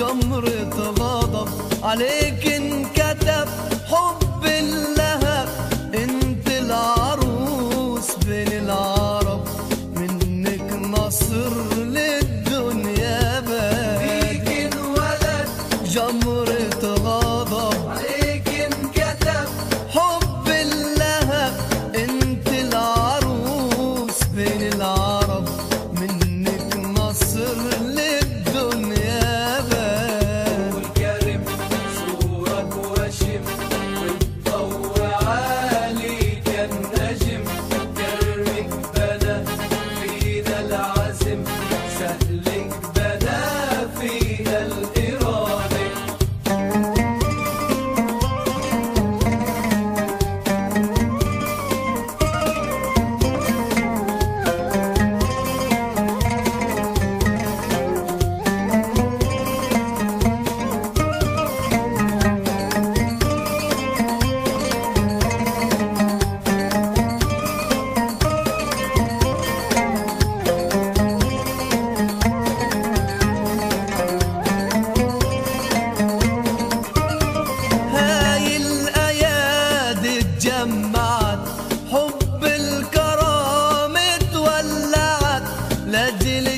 جمرة غضب عليك انت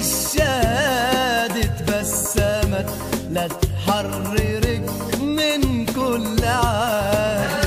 الشهادة اتبسمت لا من كل عاد.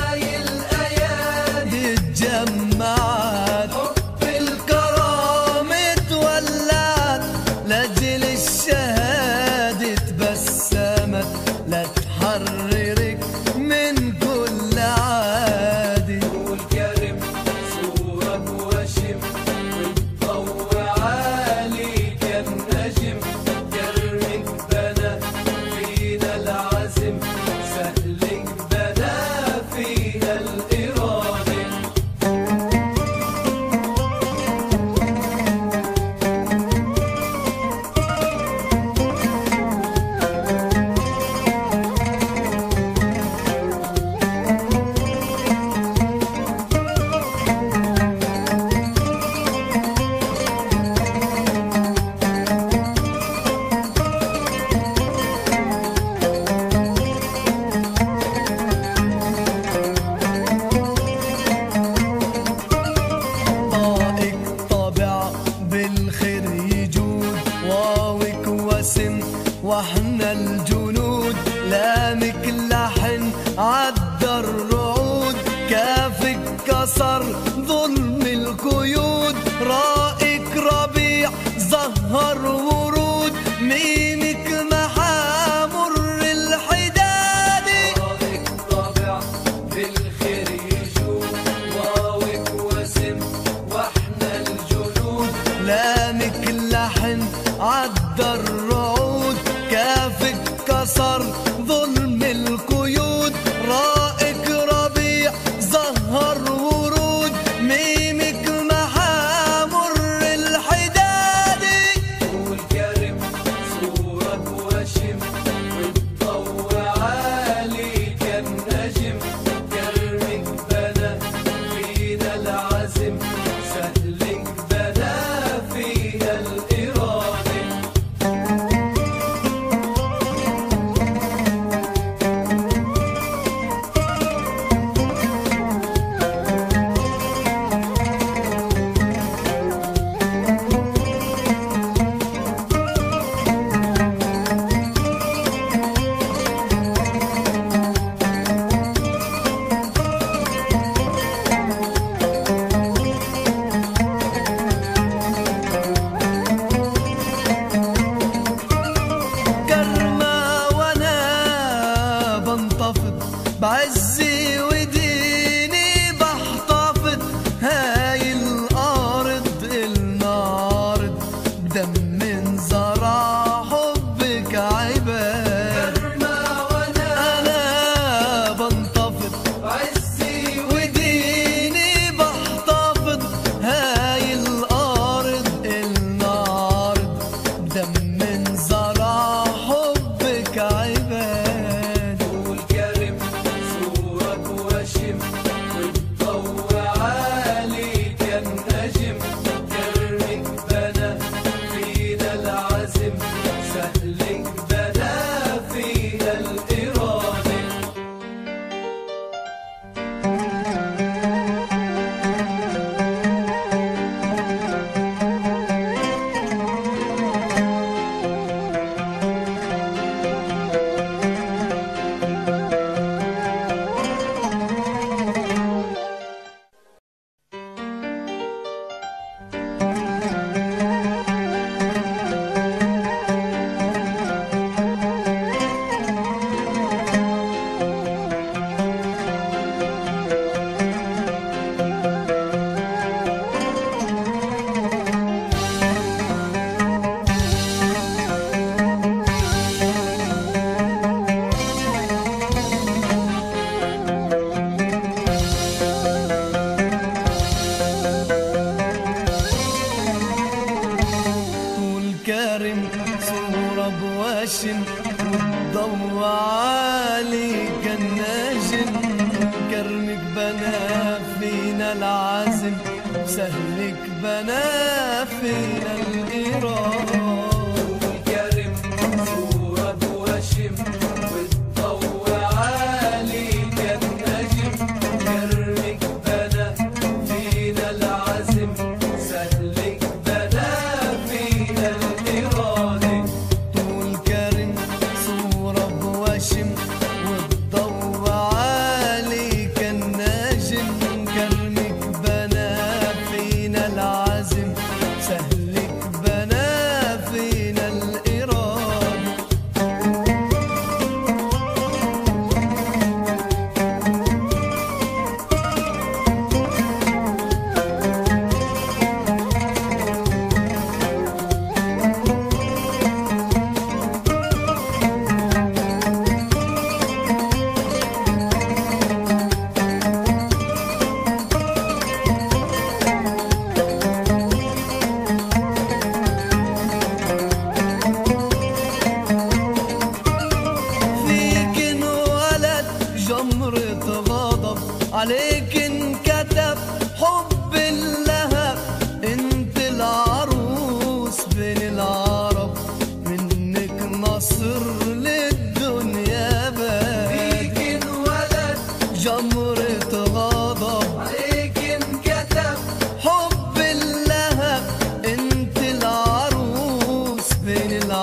horror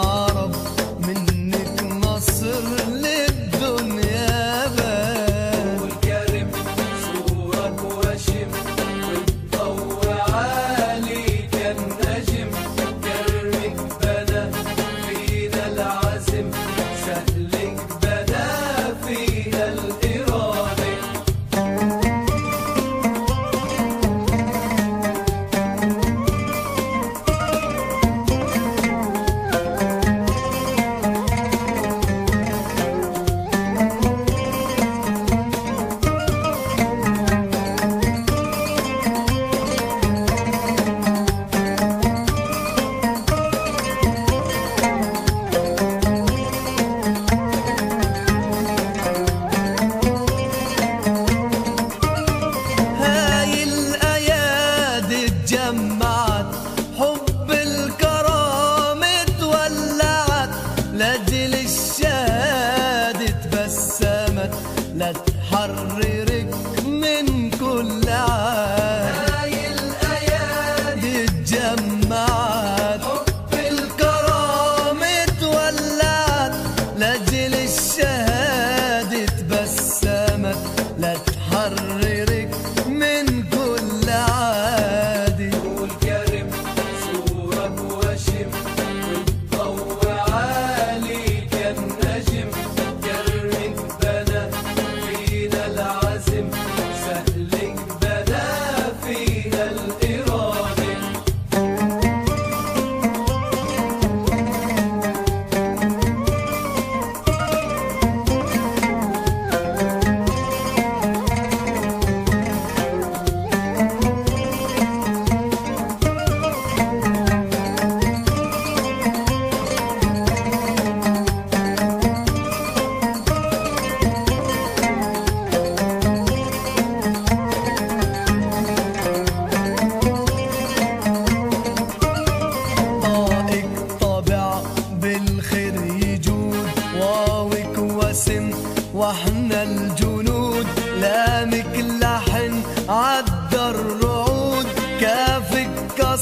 tomorrow.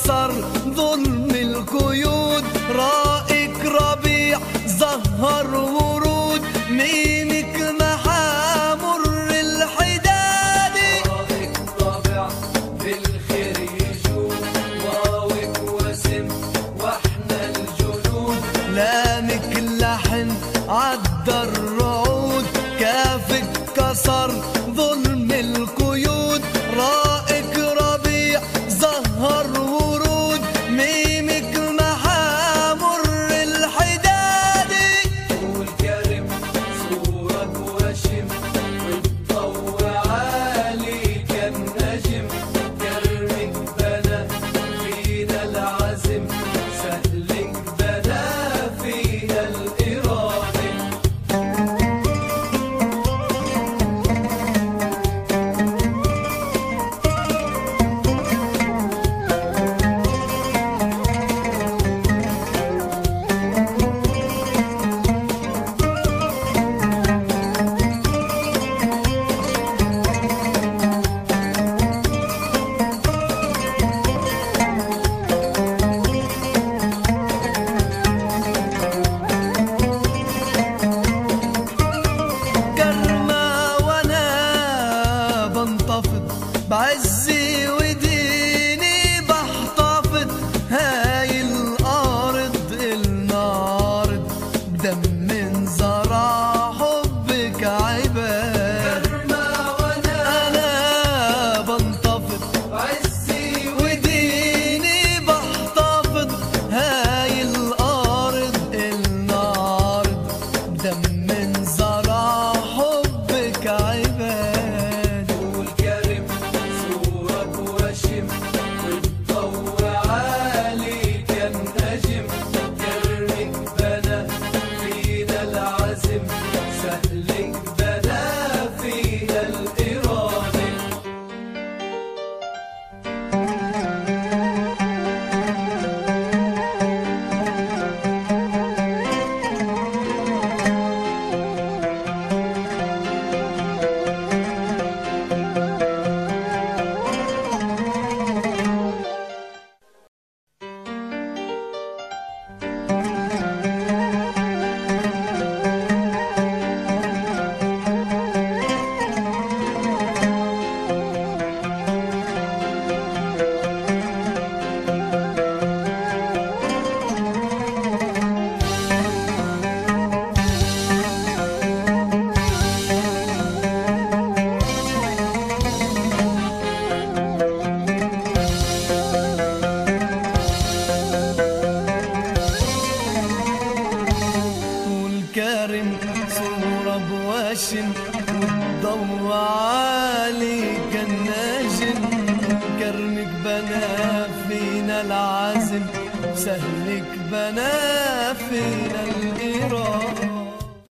pasar